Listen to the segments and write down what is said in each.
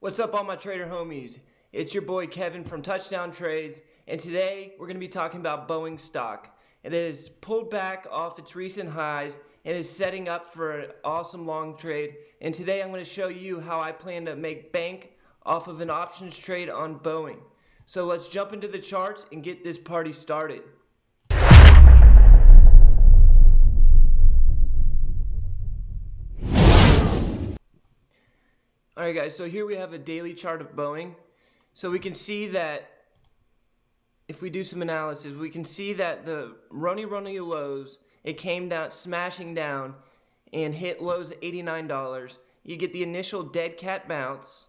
What's up, all my trader homies? It's your boy Kevin from Touchdown Trades, and today we're going to be talking about Boeing stock. It has pulled back off its recent highs and is setting up for an awesome long trade. And today I'm going to show you how I plan to make bank off of an options trade on Boeing. So let's jump into the charts and get this party started. Alright guys, so here we have a daily chart of Boeing. So we can see that if we do some analysis, we can see that the runny runny lows, it came down, smashing down and hit lows at $89. You get the initial dead cat bounce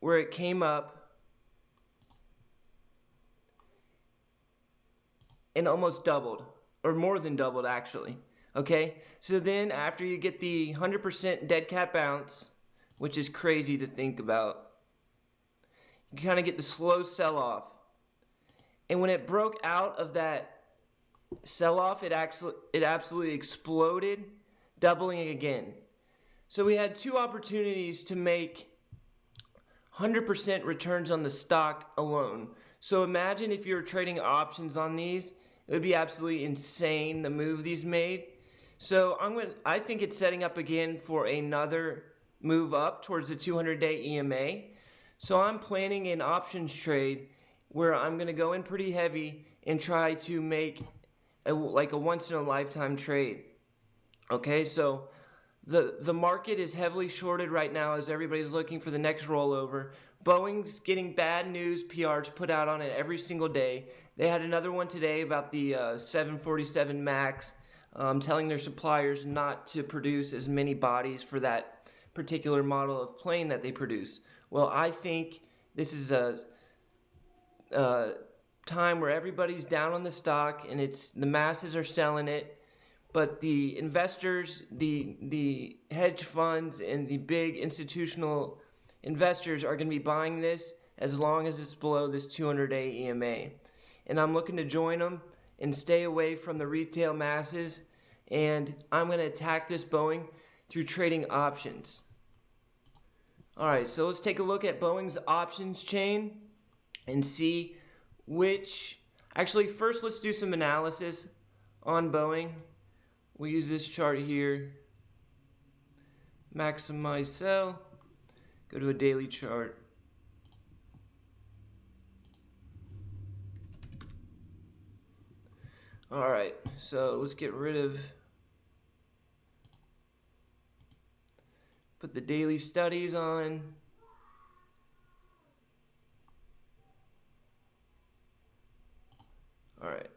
where it came up and almost doubled or more than doubled actually. Okay, so then after you get the 100% dead cat bounce, which is crazy to think about. You kind of get the slow sell off. And when it broke out of that sell off, it actually it absolutely exploded, doubling again. So we had two opportunities to make 100% returns on the stock alone. So imagine if you were trading options on these, it would be absolutely insane the move these made. So I'm going to I think it's setting up again for another move up towards the 200 day EMA. So I'm planning an options trade where I'm going to go in pretty heavy and try to make a, like a once in a lifetime trade. Okay, so the the market is heavily shorted right now as everybody's looking for the next rollover. Boeing's getting bad news PRs put out on it every single day. They had another one today about the uh, 747 Max, um, telling their suppliers not to produce as many bodies for that particular model of plane that they produce. Well, I think this is a, a time where everybody's down on the stock and it's the masses are selling it, but the investors, the the hedge funds, and the big institutional investors are going to be buying this as long as it's below this 200-day EMA. And I'm looking to join them and stay away from the retail masses. And I'm going to attack this Boeing through trading options. All right, so let's take a look at Boeing's options chain and see which. Actually, first let's do some analysis on Boeing. We use this chart here. Maximize sell. Go to a daily chart. All right, so let's get rid of Put the daily studies on. All right.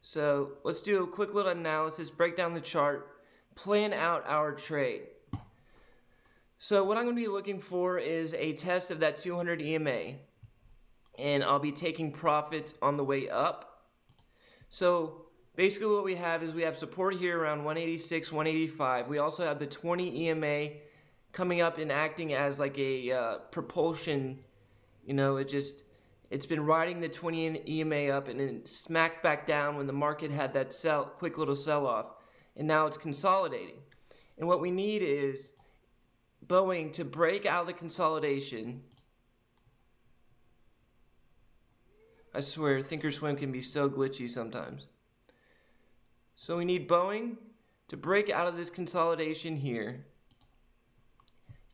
So let's do a quick little analysis, break down the chart, plan out our trade. So what I'm going to be looking for is a test of that 200 EMA. And I'll be taking profits on the way up. So basically what we have is we have support here around 186, 185. We also have the 20 EMA coming up and acting as like a uh, propulsion. You know, it just it's been riding the 20 EMA up and then smacked back down when the market had that sell quick little sell off, and now it's consolidating. And what we need is Boeing to break out of the consolidation. I swear, Thinkorswim can be so glitchy sometimes. So we need Boeing to break out of this consolidation here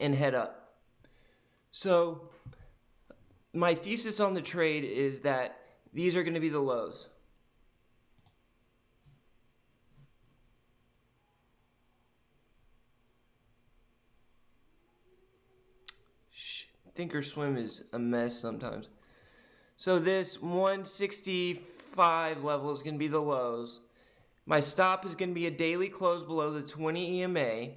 and head up. So my thesis on the trade is that these are going to be the lows. Thinkorswim is a mess sometimes. So this 165 level is going to be the lows. My stop is going to be a daily close below the 20 EMA.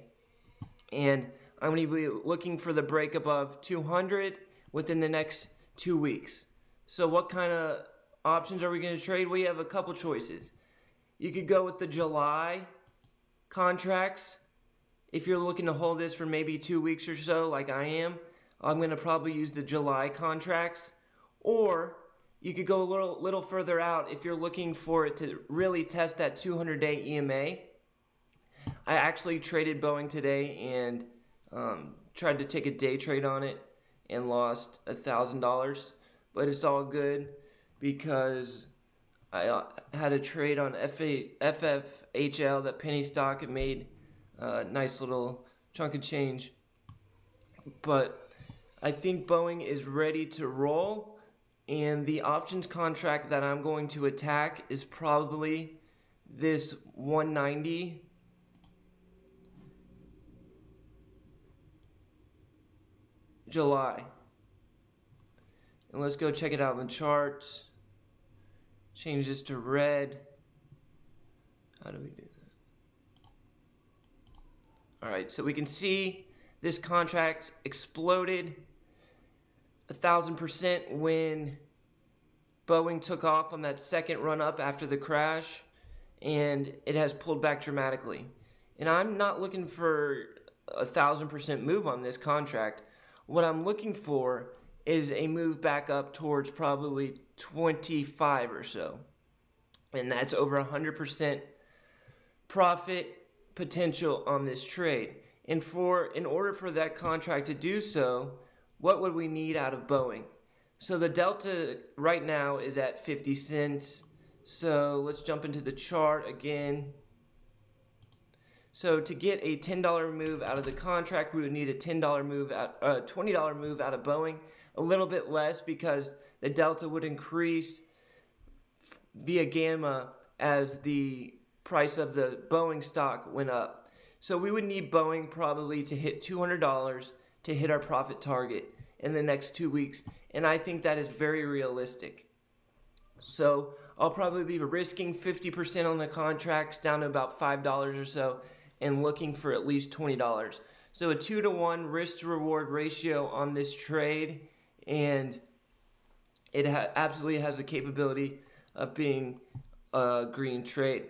And I'm going to be looking for the break above 200 within the next two weeks. So what kind of options are we going to trade? We have a couple choices. You could go with the July contracts. If you're looking to hold this for maybe two weeks or so, like I am, I'm going to probably use the July contracts. Or you could go a little, little further out if you're looking for it to really test that 200 day EMA. I actually traded Boeing today and um, tried to take a day trade on it and lost a thousand dollars, but it's all good because I uh, had a trade on FFHL that penny stock and made a nice little chunk of change. But I think Boeing is ready to roll, and the options contract that I'm going to attack is probably this 190 July. And let's go check it out in the charts. Change this to red. How do we do that? All right, so we can see this contract exploded a thousand percent when Boeing took off on that second run up after the crash, and it has pulled back dramatically. And I'm not looking for a thousand percent move on this contract. What I'm looking for is a move back up towards probably 25 or so. And that's over 100% profit potential on this trade. And for in order for that contract to do so, what would we need out of Boeing? So the delta right now is at 50 cents. So let's jump into the chart again. So to get a $10 move out of the contract, we would need a $10 move out, uh, $20 move out of Boeing, a little bit less because the delta would increase via gamma as the price of the Boeing stock went up. So we would need Boeing probably to hit $200 to hit our profit target in the next two weeks, and I think that is very realistic. So I'll probably be risking 50% on the contracts down to about $5 or so and looking for at least $20. So a two to one risk to reward ratio on this trade, and it ha absolutely has the capability of being a green trade.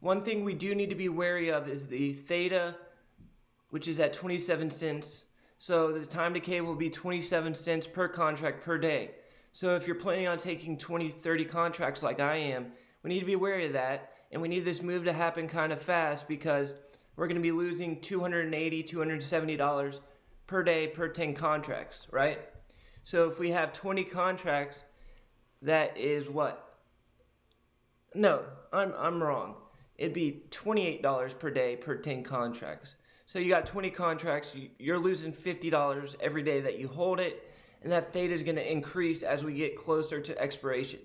One thing we do need to be wary of is the theta, which is at 27 cents. So the time decay will be 27 cents per contract per day. So if you're planning on taking 20, 30 contracts like I am, we need to be wary of that and we need this move to happen kind of fast because we're going to be losing 280 $270 per day per 10 contracts, right? So if we have 20 contracts, that is what? No, I'm, I'm wrong. It'd be $28 per day per 10 contracts. So you got 20 contracts, you're losing $50 every day that you hold it, and that theta is going to increase as we get closer to expiration,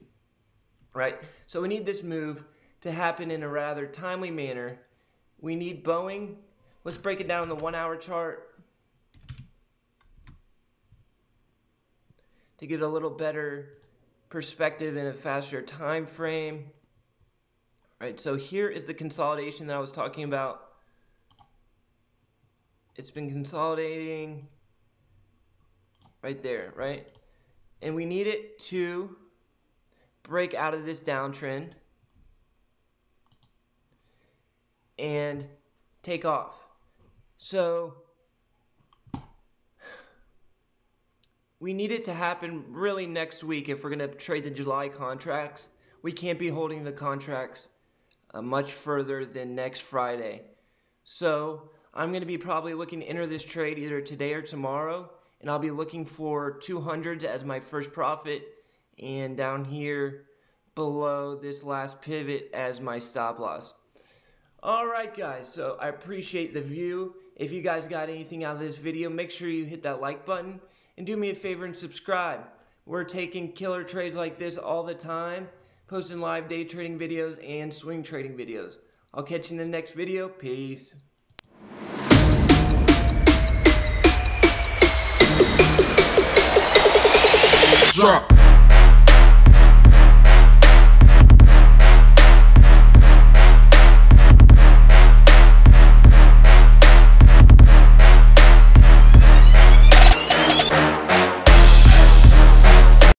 right? So we need this move to happen in a rather timely manner. We need Boeing. Let's break it down on the one hour chart to get a little better perspective in a faster time frame. All right, so here is the consolidation that I was talking about. It's been consolidating right there, right? And we need it to break out of this downtrend. And take off. So we need it to happen really next week if we're going to trade the July contracts. We can't be holding the contracts uh, much further than next Friday. So I'm going to be probably looking to enter this trade either today or tomorrow. And I'll be looking for 200s as my first profit. And down here below this last pivot as my stop loss. Alright guys, so I appreciate the view. If you guys got anything out of this video, make sure you hit that like button. And do me a favor and subscribe. We're taking killer trades like this all the time. Posting live day trading videos and swing trading videos. I'll catch you in the next video. Peace. Drop.